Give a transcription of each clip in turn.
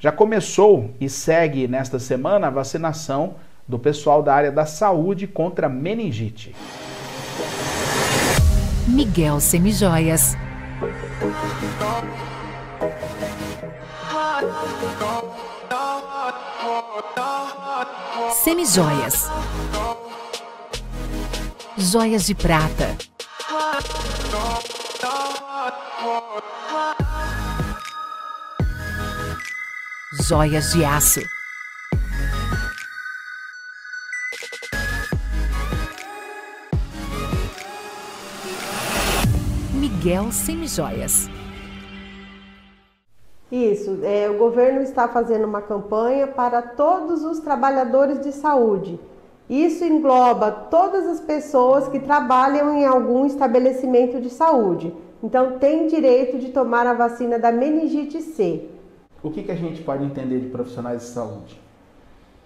Já começou e segue nesta semana a vacinação do pessoal da área da saúde contra meningite. Miguel Semijoias. Semijoias. Joias de prata. Joias de aço. Miguel Semijoias. Isso, é, o governo está fazendo uma campanha para todos os trabalhadores de saúde. Isso engloba todas as pessoas que trabalham em algum estabelecimento de saúde. Então, tem direito de tomar a vacina da meningite C. O que, que a gente pode entender de profissionais de saúde?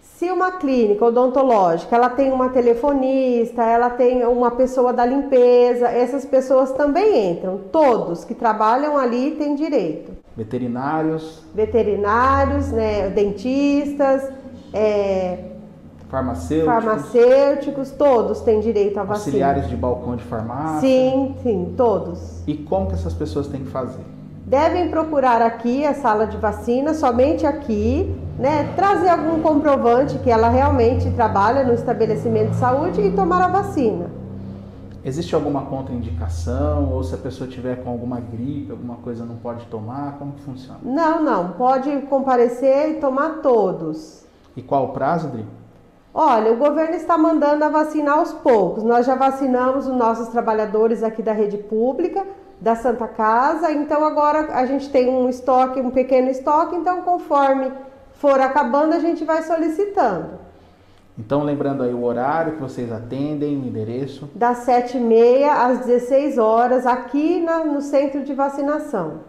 Se uma clínica odontológica, ela tem uma telefonista, ela tem uma pessoa da limpeza, essas pessoas também entram. Todos que trabalham ali têm direito. Veterinários? Veterinários, né, dentistas, é, farmacêuticos? Farmacêuticos, todos têm direito à vacina. Auxiliares de balcão de farmácia? Sim, sim, todos. E como que essas pessoas têm que fazer? Devem procurar aqui a sala de vacina, somente aqui, né? Trazer algum comprovante que ela realmente trabalha no estabelecimento de saúde e tomar a vacina. Existe alguma contraindicação ou se a pessoa tiver com alguma gripe, alguma coisa não pode tomar? Como que funciona? Não, não. Pode comparecer e tomar todos. E qual o prazo, Dri? Olha, o governo está mandando a vacina aos poucos. Nós já vacinamos os nossos trabalhadores aqui da rede pública da Santa Casa. Então agora a gente tem um estoque, um pequeno estoque, então conforme for acabando a gente vai solicitando. Então, lembrando aí o horário que vocês atendem, o endereço. Das 7h30 às 16 horas, aqui na, no centro de vacinação.